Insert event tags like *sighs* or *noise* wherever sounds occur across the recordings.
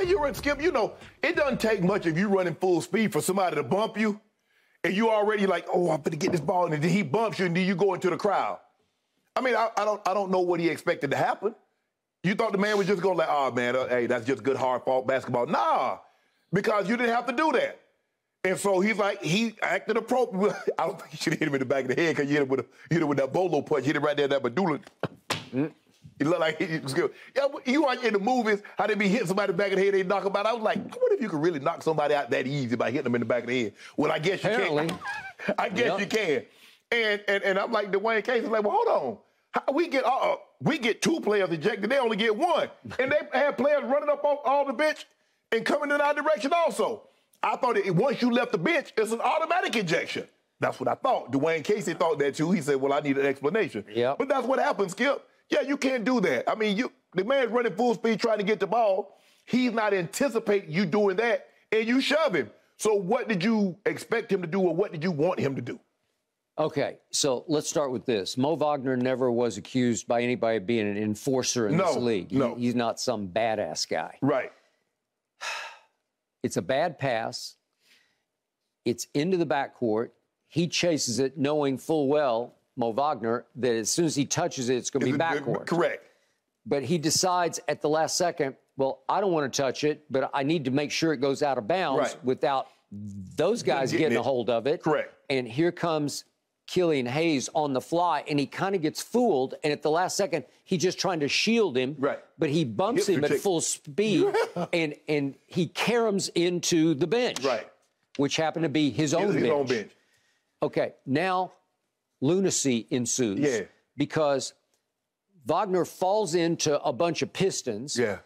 Man, you're at Skip. You know, it doesn't take much if you running full speed for somebody to bump you, and you already like, oh, I'm gonna get this ball, and then he bumps you, and then you go into the crowd. I mean, I, I don't, I don't know what he expected to happen. You thought the man was just going to like, oh man, uh, hey, that's just good hard fought basketball. Nah, because you didn't have to do that. And so he's like, he acted appropriate. *laughs* I don't think you should hit him in the back of the head because you hit him with a, hit him with that bolo punch. Hit him right there that medulla. Mm. He looked like he was good. Yeah, you watch in the movies how they be hitting somebody in the back of the head, they knock them out. I was like, what if you could really knock somebody out that easy by hitting them in the back of the head? Well, I guess you Apparently. can. *laughs* I guess Yep. you can. And, and and I'm like Dwane Casey, like, well, hold on. How we get uh, we get two players ejected, they only get one. And they had players running up on all the bench and coming in our direction also. I thought it, once you left the bench, it's an automatic ejection. That's what I thought. Dwane Casey thought that too. He said, well, I need an explanation. Yep. But that's what happened, Skip. Yeah, you can't do that. I mean, you the man's running full speed trying to get the ball. He's not anticipating you doing that, and you shove him. So what did you expect him to do, or what did you want him to do? Okay, so let's start with this. Moe Wagner never was accused by anybody of being an enforcer in this No, league. He- no. he's not some badass guy. Right. *sighs* It's a bad pass. It's into the backcourt. He chases it, knowing full well, Moe Wagner, that as soon as he touches it, it's going to be backcourt. Correct. But he decides at the last second, well, I don't want to touch it, but I need to make sure it goes out of bounds Right. without those guys Getting getting a hold of it. Correct. And here comes Killian Hayes on the fly, and he kind of gets fooled. And at the last second, he's just trying to shield him. Right. But he bumps him at full speed, *laughs* and and he caroms into the bench. Right. Which happened to be his own His bench. own bench. Okay, now lunacy ensues. Yeah. Because Wagner falls into a bunch of pistons. Yeah.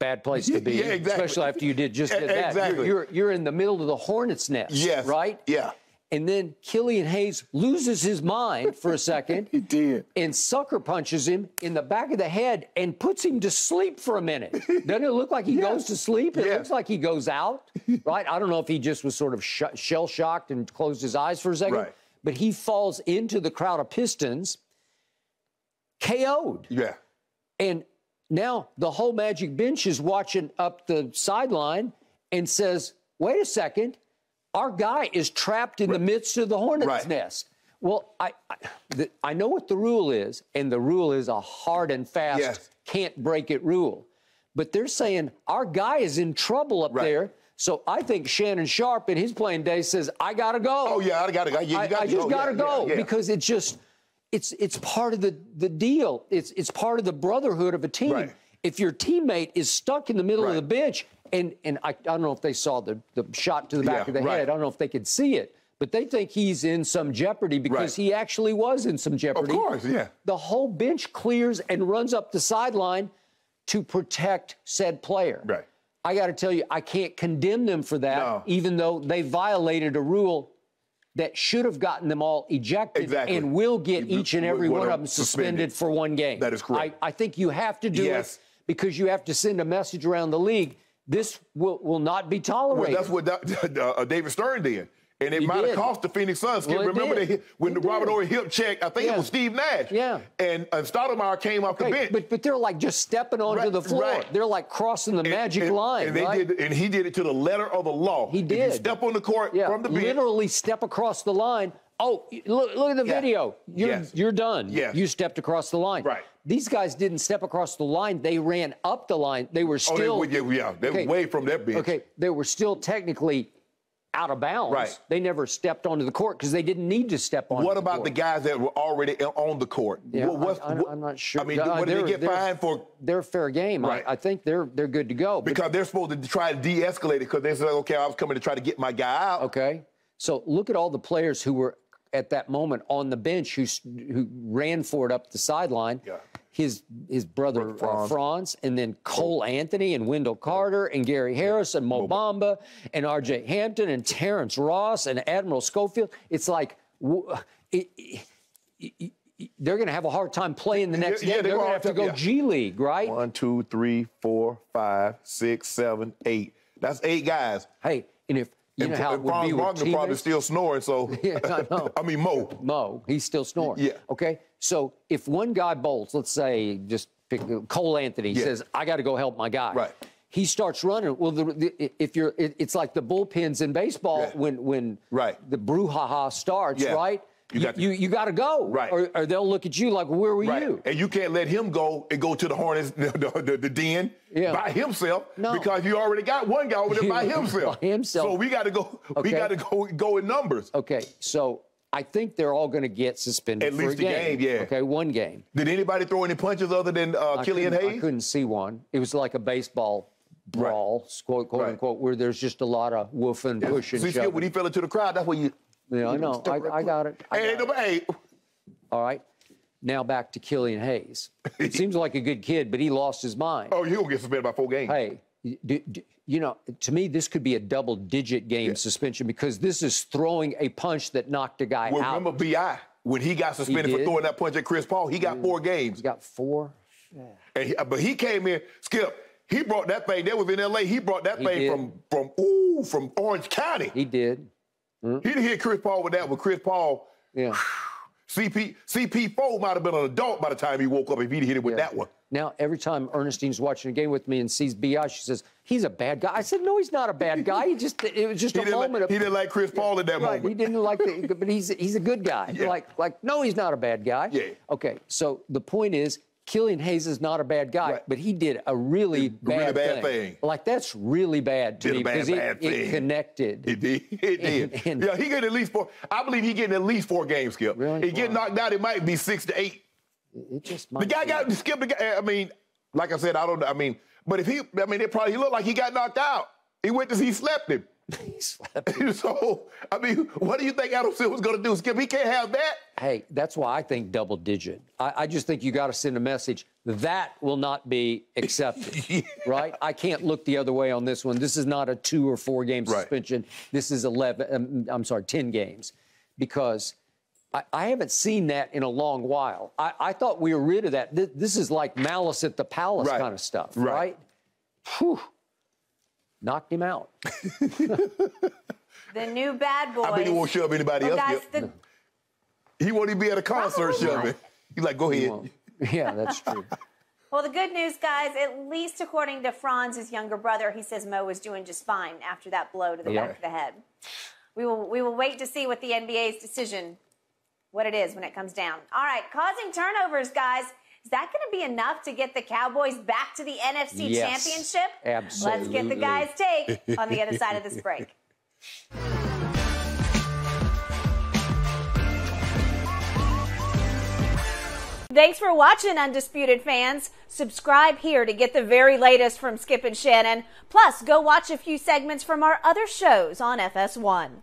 Bad place to be, Yeah, exactly. especially after you did just did that. You're- exactly. You're, you're in the middle of the hornet's nest. Yes. Right. Yeah. And then Killian Hayes loses his mind for a second. *laughs* He did. And sucker punches him in the back of the head and puts him to sleep for a minute. *laughs* Doesn't it look like he goes to sleep? It Yeah. looks like he goes out, *laughs* right? I don't know if he just was sort of sh- shell shocked and closed his eyes for a second, Right. But he falls into the crowd of Pistons, KO'd. Yeah. And now the whole Magic bench is watching up the sideline and says, wait a second, our guy is trapped in the midst of the hornet's Right. nest. Well, I, I, the, I know what the rule is, and the rule is a hard and fast, Yes. can't break it rule. But they're saying our guy is in trouble up Right. there. So I think Shannon Sharpe in his playing day says, I got to go. Oh yeah, I gotta go. Yeah, you I, gotta I just go. got to Yeah, go yeah, because it's just it's it's part of the the deal. It's it's part of the brotherhood of a team. Right. If your teammate is stuck in the middle of the bench, and and I, I don't know if they saw the the shot to the back of the right. head. I don't know if they could see it, but they think he's in some jeopardy because Right. he actually was in some jeopardy. Of course, yeah. The whole bench clears and runs up the sideline to protect said player. Right. I got to tell you, I can't condemn them for that, No. even though they violated a rule that should have gotten them all ejected Exactly. and will get You- each and every one of them suspended suspended. for one game. That is correct. I, I think you have to do Yes. it because you have to send a message around the league. This will, will not be Well, tolerated. that's what Da- *laughs* uh, David Stern did. And it might have cost the Phoenix Suns. Well, remember did. they when It the Robert. Horry hip check, I think Yeah. it was Steve Nash. Yeah. And, and Stoudemire came off the bench. but but they're like just stepping onto Right, the floor. right. They're like crossing the And- magic and- line, and they right? did, and he did it to the letter of the law. He did. step on the court yeah, from the bench. literally step across the line. Oh, look, look at the Yeah. video. You're Yes. you're done. Yes. You stepped across the line. Right. These guys didn't step across the line. They ran up the line. They were oh, still they, were- yeah, yeah, they Okay. were way from their bench. Okay, they were still technically out of bounds. Right. They never stepped onto the court because they didn't need to step on. What about the guys that were already on the court? Yeah, What- I, am not sure. I mean, Uh, what did they're- get fined for? They're fair game. Right. I, I think they're they're good to go. But- Because they're supposed to try to de-escalate it because they said, okay, I was coming to try to get my guy out. Okay. So look at all the players who were at that moment on the bench who who ran for it up the sideline. Yeah. His his brother uh, Franz. Franz, and then Cole Anthony and Wendell Carter and Gary Harris and Mo Bamba and R.J. Hampton and Terrence Ross and Admiral Schofield. It's like it, it- it- they're going to have a hard time playing the next yeah, game. they're They're going gonna have to go to- G League, right? One, two, three, four, five, six, seven, eight. That's eight guys. Hey, and if you and know how it would be with probably still snoring. So *laughs* Yeah, I *laughs* know. I mean Moe. Moe, he's still snoring. Yeah. Okay. So if one guy bolts, let's say just pick Cole Anthony Yeah. says, I got to go help my guy. Right. he starts running. Well, the, the, if you're, it, it's like the bullpens in baseball Yeah. when when Right. the brouhaha starts, Yeah. right? You got to- you, you got to go, Right. Or, or they'll look at you like, where were Right. you? And you can't let him go and go to the Hornets, *laughs* the, the, the, the den Yeah. by himself No. because you already got one guy over there by *laughs* himself. By himself. So we got to go. We got to go go in numbers. Okay, so I think they're all going to get suspended At for least a a game, yeah. Okay, one game. Did anybody throw any punches other than uh, I Killian couldn't- I couldn't see one. It was like a baseball brawl, quote, quote Right. unquote, where there's just a lot of woofing, pushing, See, when he fell into the crowd, that's when you. Yeah, I know. I, I got it. I Hey, got it. nobody, All right. Now back to Killian Hayes. *laughs* It seems like a good kid, but he lost his mind. oh, you gonna get suspended by four games? Hey, do, do- you know, to me, this could be a double-digit game suspension because this is throwing a punch that knocked a guy well, out. remember B.I. when he got suspended for throwing that punch at Chris Paul? He got four games. He's got four. And he, uh, but he came in, Skip. He brought that thing. That was in L.A. He brought that He thing did. from from ooh from Orange County. He did. Mm-hmm. He didn't hit Chris Paul with that. With Chris Paul, Yeah. *sighs* CP CP4 might have been an adult by the time he woke up if he'd hit it with Yeah. that one. Now, every time Ernestine's watching a game with me and sees B.I., she says he's a bad guy. I said, no, he's not a bad guy. He just it was just *laughs* a moment like, of he didn't like Chris Paul in that Right, he didn't like the, *laughs* but he's he's a good guy. Yeah. Like like no, he's not a bad guy. Yeah. Okay, so the point is, Killian Hayes is not a bad guy, Right. but he did a really Did a really bad, bad thing. Like that's really bad to Did a me bad, because it, bad it thing. connected. It did. It did. And- and- yeah, he getting at least four. I believe he getting at least four games, Skip. Really? He get Wow. knocked out, it might be six to eight. It just might The guy be. got Skip. The guy. I mean, like I said, I don't. I mean, but if he, I mean, it probably he looked like he got knocked out. He went to he slept him. *laughs* He slapped *laughs* so I mean, what do you think Adam Silver's going to do, Skip? He can't have that. Hey, that's why I think double digit. I, I just think you got to send a message that will not be accepted, *laughs* right? I can't look the other way on this one. This is not a two or four game Right. suspension. This is 11, um, I'm sorry, 10 games because I, I haven't seen that in a long while. I, I thought we were rid of that. This, this is like malice at the palace Right. kind of stuff, Right. right? Whew. Knocked him out. *laughs* The new bad boy. I bet he won't shove anybody Well, else. guys, Skip. the, He won't even be at a concert Probably shoving. He's like, go ahead. Yeah, that's true. *laughs* well, the good news, guys, at least according to Franz's younger brother, he says Moe was doing just fine after that blow to the Yeah. back of the head. We will, we will wait to see what the NBA's decision, what it is when it comes down. All right, causing turnovers, guys. Is that going to be enough to get the Cowboys back to the NFC Yes, Championship? Let's get the guys' take on the other side of this *laughs* break. Thanks for watching, Undisputed fans. Subscribe here to get the very latest from Skip and Shannon. Plus, go watch a few segments from our other shows on FS1.